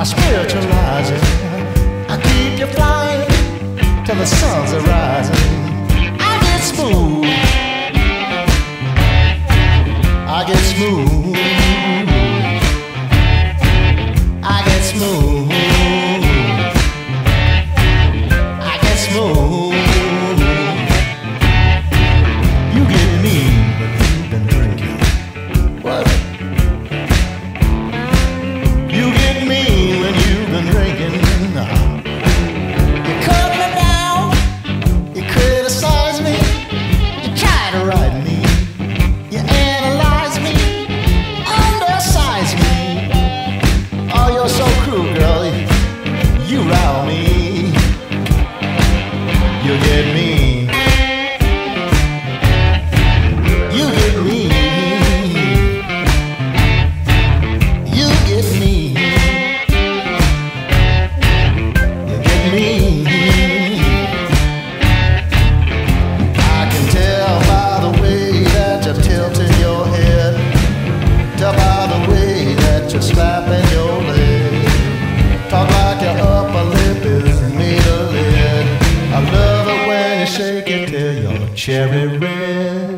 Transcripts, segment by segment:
I spiritualize it. I keep you flying till the sun's arising. I get smooth. I get smooth. I can tell by the way that you're tilting your head. Tell by the way that you're slapping your. Talk like your upper lip is made of. I love it when you shake you're cherry red.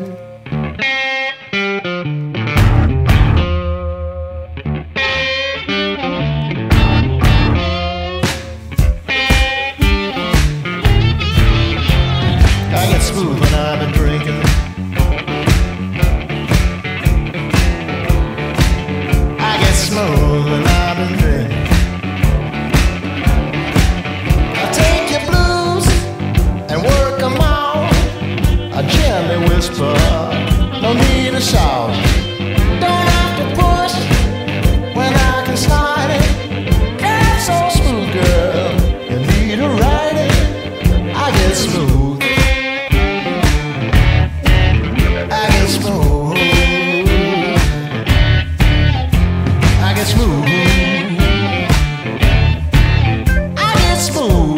Smooth spoon.